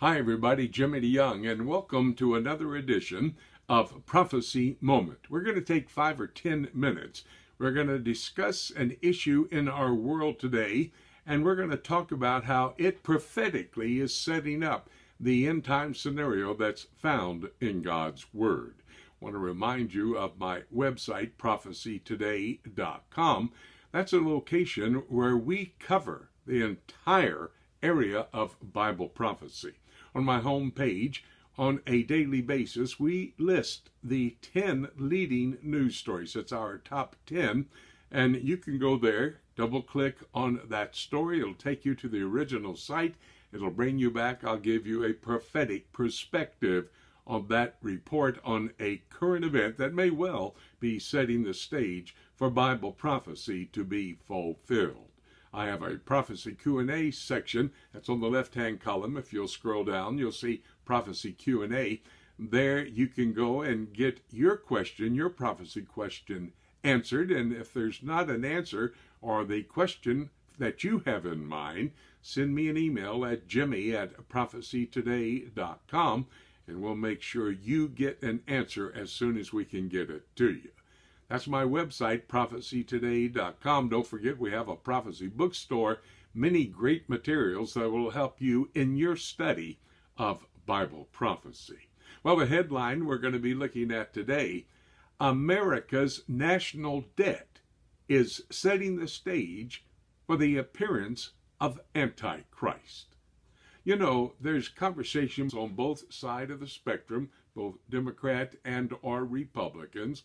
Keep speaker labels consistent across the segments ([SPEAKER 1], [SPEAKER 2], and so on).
[SPEAKER 1] Hi, everybody. Jimmy DeYoung, and welcome to another edition of Prophecy Moment. We're going to take five or ten minutes. We're going to discuss an issue in our world today, and we're going to talk about how it prophetically is setting up the end time scenario that's found in God's Word. I want to remind you of my website, prophecytoday.com. That's a location where we cover the entire area of Bible prophecy on my home page on a daily basis, we list the 10 leading news stories. It's our top 10. And you can go there, double click on that story. It'll take you to the original site. It'll bring you back. I'll give you a prophetic perspective on that report on a current event that may well be setting the stage for Bible prophecy to be fulfilled. I have a prophecy Q&A section that's on the left-hand column. If you'll scroll down, you'll see prophecy Q&A. There you can go and get your question, your prophecy question answered. And if there's not an answer or the question that you have in mind, send me an email at jimmy at prophecytoday.com and we'll make sure you get an answer as soon as we can get it to you. That's my website, prophecytoday.com. Don't forget, we have a prophecy bookstore, many great materials that will help you in your study of Bible prophecy. Well, the headline we're going to be looking at today America's national debt is setting the stage for the appearance of Antichrist. You know, there's conversations on both sides of the spectrum, both Democrat and or Republicans,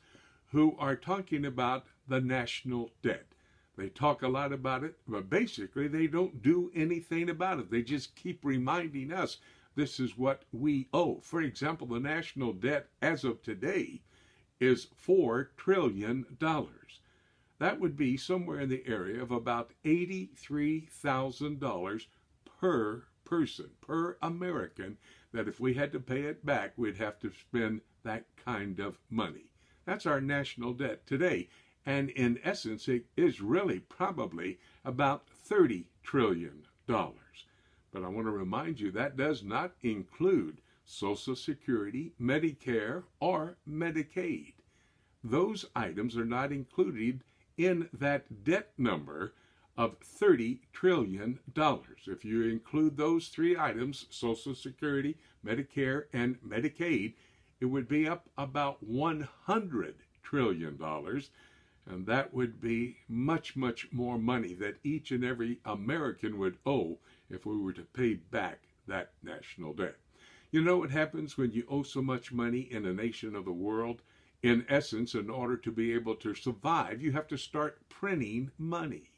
[SPEAKER 1] who are talking about the national debt. They talk a lot about it, but basically they don't do anything about it. They just keep reminding us this is what we owe. For example, the national debt as of today is $4 trillion. That would be somewhere in the area of about $83,000 per person, per American, that if we had to pay it back, we'd have to spend that kind of money. That's our national debt today. And in essence, it is really probably about $30 trillion. But I want to remind you that does not include Social Security, Medicare, or Medicaid. Those items are not included in that debt number of $30 trillion. If you include those three items, Social Security, Medicare, and Medicaid, it would be up about $100 trillion. And that would be much, much more money that each and every American would owe if we were to pay back that national debt. You know what happens when you owe so much money in a nation of the world? In essence, in order to be able to survive, you have to start printing money.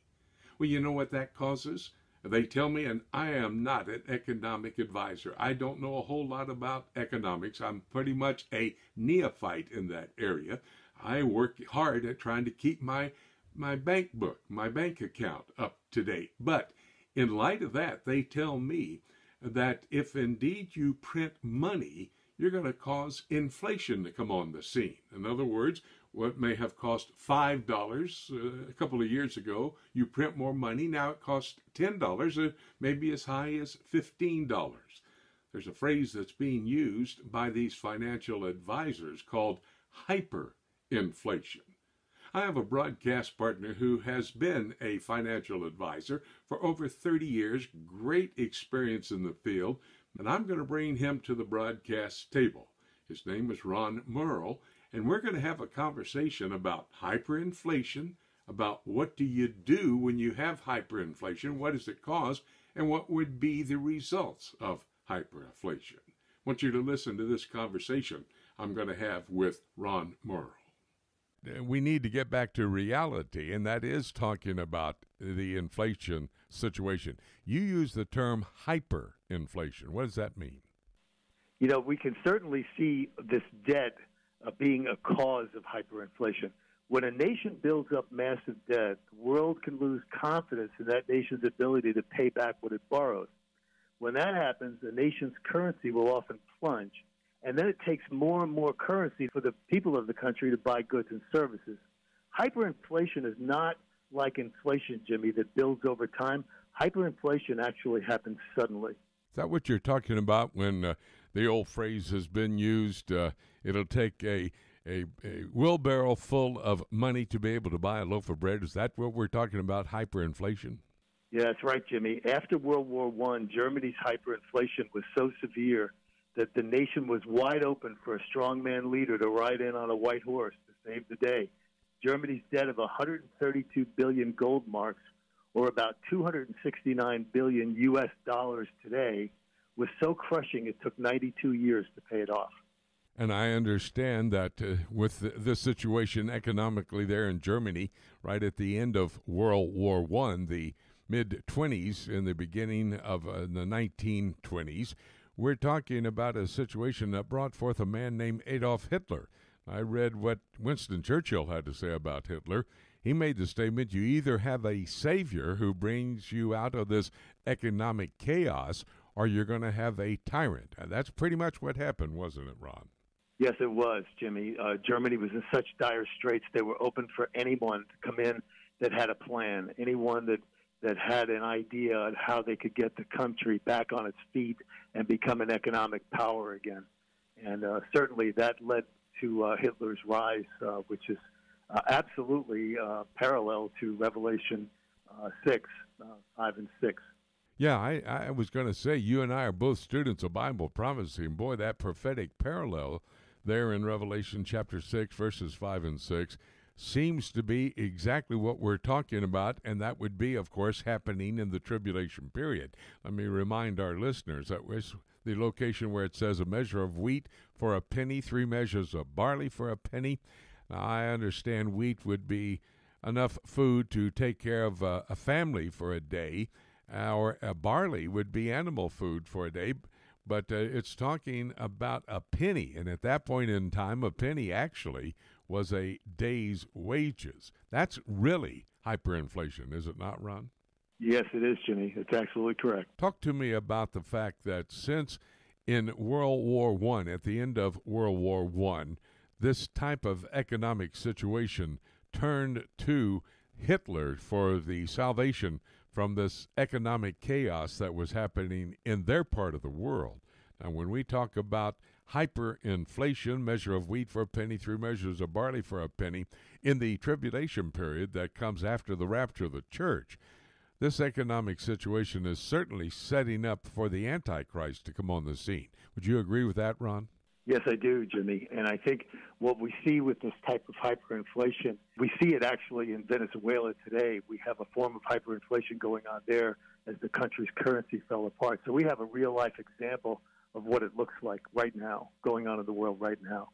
[SPEAKER 1] Well, you know what that causes? They tell me, and I am not an economic advisor. I don't know a whole lot about economics. I'm pretty much a neophyte in that area. I work hard at trying to keep my my bank book, my bank account up to date. But in light of that, they tell me that if indeed you print money, you're going to cause inflation to come on the scene. In other words, what may have cost $5 uh, a couple of years ago, you print more money. Now it costs $10, uh, maybe as high as $15. There's a phrase that's being used by these financial advisors called hyperinflation. I have a broadcast partner who has been a financial advisor for over 30 years, great experience in the field, and I'm going to bring him to the broadcast table. His name is Ron Merle, and we're going to have a conversation about hyperinflation, about what do you do when you have hyperinflation, what does it cause, and what would be the results of hyperinflation. I want you to listen to this conversation I'm going to have with Ron Merle. We need to get back to reality, and that is talking about the inflation situation. You use the term hyperinflation. What does that mean?
[SPEAKER 2] You know, we can certainly see this debt uh, being a cause of hyperinflation. When a nation builds up massive debt, the world can lose confidence in that nation's ability to pay back what it borrows. When that happens, the nation's currency will often plunge, and then it takes more and more currency for the people of the country to buy goods and services. Hyperinflation is not like inflation, Jimmy, that builds over time. Hyperinflation actually happens suddenly.
[SPEAKER 1] Is that what you're talking about when uh, the old phrase has been used? Uh, it'll take a, a, a wheelbarrow full of money to be able to buy a loaf of bread. Is that what we're talking about? Hyperinflation?
[SPEAKER 2] Yeah, that's right, Jimmy. After World War One, Germany's hyperinflation was so severe that the nation was wide open for a strongman leader to ride in on a white horse to save the day. Germany's debt of 132 billion gold marks, or about 269 billion U.S. dollars today, was so crushing it took 92 years to pay it off.
[SPEAKER 1] And I understand that uh, with the, this situation economically there in Germany, right at the end of World War One, the mid 20s, in the beginning of uh, the 1920s, we're talking about a situation that brought forth a man named Adolf Hitler. I read what Winston Churchill had to say about Hitler. He made the statement you either have a savior who brings you out of this economic chaos, or you're going to have a tyrant. And that's pretty much what happened, wasn't it, Ron?
[SPEAKER 2] Yes, it was, Jimmy. Uh, Germany was in such dire straits, they were open for anyone to come in that had a plan, anyone that, that had an idea on how they could get the country back on its feet and become an economic power again. And uh, certainly that led to uh, Hitler's rise, uh, which is uh, absolutely uh, parallel to Revelation 6, 5 and 6.
[SPEAKER 1] Yeah, I, I was going to say, you and I are both students of Bible prophecy. And boy, that prophetic parallel there in Revelation chapter 6, verses 5 and 6, seems to be exactly what we're talking about. And that would be, of course, happening in the tribulation period. Let me remind our listeners that was the location where it says a measure of wheat for a penny, three measures of barley for a penny. Now, I understand wheat would be enough food to take care of a, a family for a day or barley would be animal food for a day, but uh, it's talking about a penny. And at that point in time, a penny actually was a day's wages. That's really hyperinflation, is it not, Ron?
[SPEAKER 2] Yes, it is, Jimmy. It's absolutely correct.
[SPEAKER 1] Talk to me about the fact that since in World War One, at the end of World War One, this type of economic situation turned to Hitler for the salvation from this economic chaos that was happening in their part of the world. Now, when we talk about hyperinflation, measure of wheat for a penny, three measures of barley for a penny, in the tribulation period that comes after the rapture of the church, this economic situation is certainly setting up for the Antichrist to come on the scene. Would you agree with that, Ron?
[SPEAKER 2] Yes, I do, Jimmy. And I think what we see with this type of hyperinflation, we see it actually in Venezuela today. We have a form of hyperinflation going on there as the country's currency fell apart. So we have a real life example of what it looks like right now, going on in the world right now.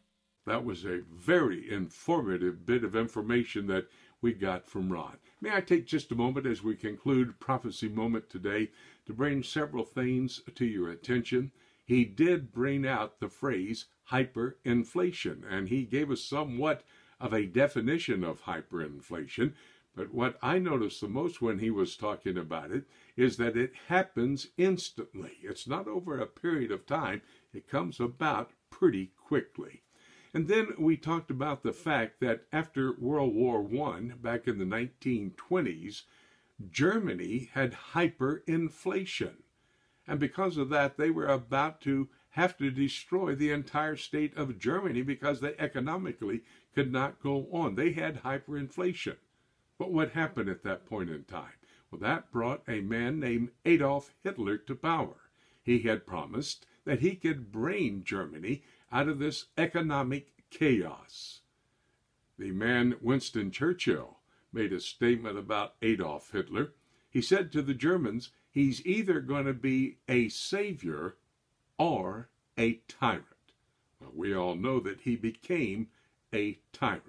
[SPEAKER 1] That was a very informative bit of information that we got from Ron. May I take just a moment as we conclude Prophecy Moment today to bring several things to your attention he did bring out the phrase hyperinflation, and he gave us somewhat of a definition of hyperinflation. But what I noticed the most when he was talking about it is that it happens instantly. It's not over a period of time, it comes about pretty quickly. And then we talked about the fact that after World War I, back in the 1920s, Germany had hyperinflation. And because of that, they were about to have to destroy the entire state of Germany because they economically could not go on. They had hyperinflation. But what happened at that point in time? Well, that brought a man named Adolf Hitler to power. He had promised that he could brain Germany out of this economic chaos. The man Winston Churchill made a statement about Adolf Hitler. He said to the Germans, he's either going to be a savior or a tyrant. Well, we all know that he became a tyrant.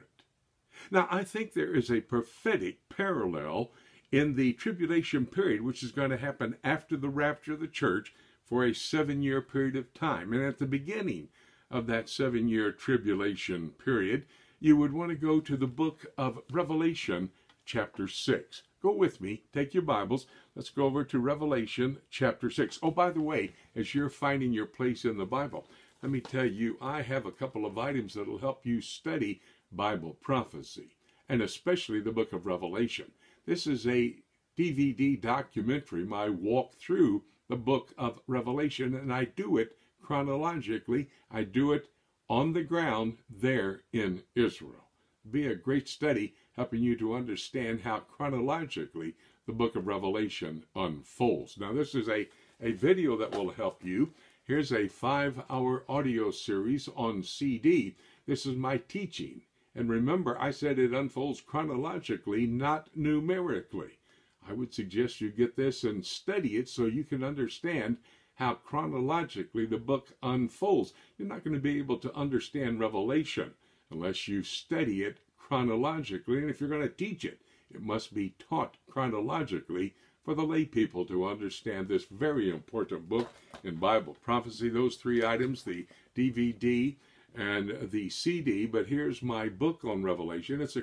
[SPEAKER 1] Now, I think there is a prophetic parallel in the tribulation period, which is going to happen after the rapture of the church for a seven year period of time. And at the beginning of that seven year tribulation period, you would want to go to the book of Revelation, chapter 6. Go with me, take your Bibles. Let's go over to Revelation chapter 6. Oh, by the way, as you're finding your place in the Bible, let me tell you, I have a couple of items that will help you study Bible prophecy, and especially the book of Revelation. This is a DVD documentary, my walk through the book of Revelation, and I do it chronologically. I do it on the ground there in Israel. Be a great study helping you to understand how chronologically the book of Revelation unfolds. Now, this is a, a video that will help you. Here's a five hour audio series on CD. This is my teaching. And remember, I said it unfolds chronologically, not numerically. I would suggest you get this and study it so you can understand how chronologically the book unfolds. You're not going to be able to understand Revelation unless you study it chronologically. And if you're going to teach it, it must be taught chronologically for the lay people to understand this very important book in Bible prophecy. Those three items the DVD and the CD. But here's my book on Revelation. It's a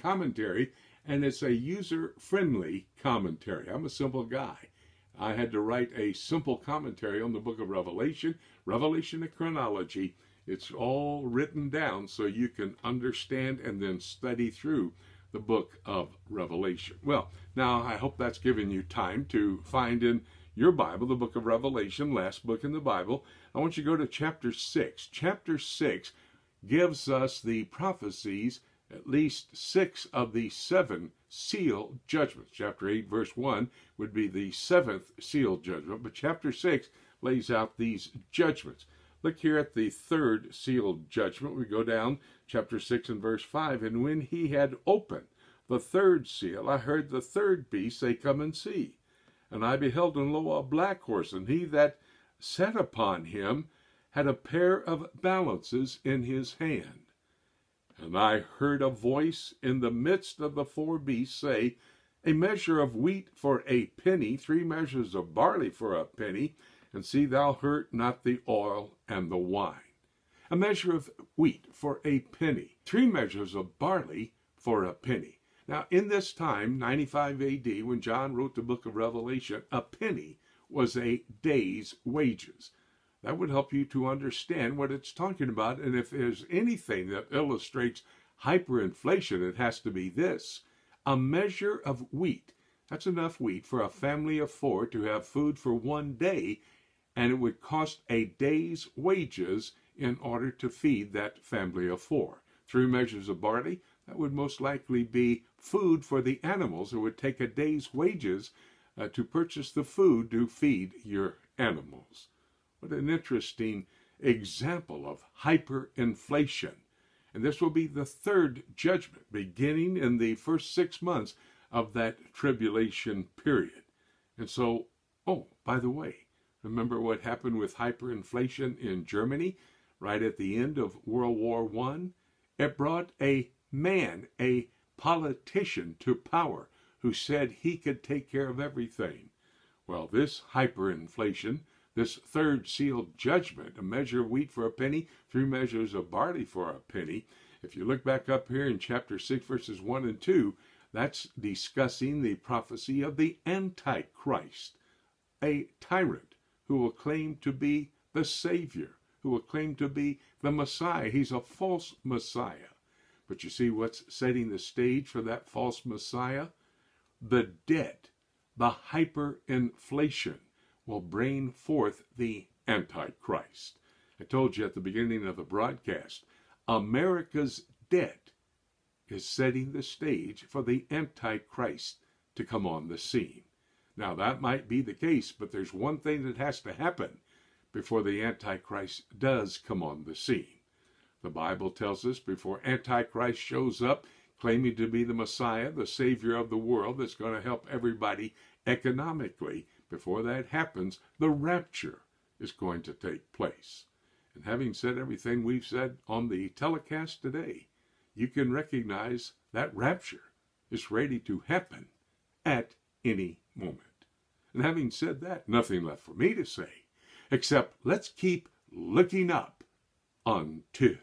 [SPEAKER 1] commentary and it's a user friendly commentary. I'm a simple guy. I had to write a simple commentary on the book of Revelation, Revelation and chronology. It's all written down so you can understand and then study through the book of Revelation. Well, now I hope that's given you time to find in your Bible the book of Revelation, last book in the Bible. I want you to go to chapter 6. Chapter 6 gives us the prophecies at least six of the seven seal judgments. Chapter 8, verse 1 would be the seventh seal judgment, but chapter 6 lays out these judgments. Look here at the third seal judgment. We go down chapter 6 and verse 5. And when he had opened the third seal, I heard the third beast say, Come and see. And I beheld, and lo, a black horse, and he that sat upon him had a pair of balances in his hand. And I heard a voice in the midst of the four beasts say, A measure of wheat for a penny, three measures of barley for a penny, and see thou hurt not the oil and the wine. A measure of wheat for a penny, three measures of barley for a penny. Now, in this time, 95 AD, when John wrote the book of Revelation, a penny was a day's wages. That would help you to understand what it's talking about. And if there's anything that illustrates hyperinflation, it has to be this a measure of wheat. That's enough wheat for a family of four to have food for one day, and it would cost a day's wages in order to feed that family of four. Three measures of barley, that would most likely be food for the animals. It would take a day's wages uh, to purchase the food to feed your animals. What an interesting example of hyperinflation. And this will be the third judgment, beginning in the first six months of that tribulation period. And so, oh, by the way, remember what happened with hyperinflation in Germany right at the end of World War I? It brought a man, a politician, to power who said he could take care of everything. Well, this hyperinflation this third sealed judgment, a measure of wheat for a penny, three measures of barley for a penny. If you look back up here in chapter 6, verses 1 and 2, that's discussing the prophecy of the Antichrist, a tyrant who will claim to be the Savior, who will claim to be the Messiah. He's a false Messiah. But you see what's setting the stage for that false Messiah? The debt, the hyperinflation will bring forth the Antichrist. I told you at the beginning of the broadcast, America's debt is setting the stage for the Antichrist to come on the scene. Now, that might be the case, but there's one thing that has to happen before the Antichrist does come on the scene. The Bible tells us before Antichrist shows up, claiming to be the Messiah, the Savior of the world that's going to help everybody economically, before that happens, the rapture is going to take place. And having said everything we've said on the telecast today, you can recognize that rapture is ready to happen at any moment. And having said that, nothing left for me to say except let's keep looking up until.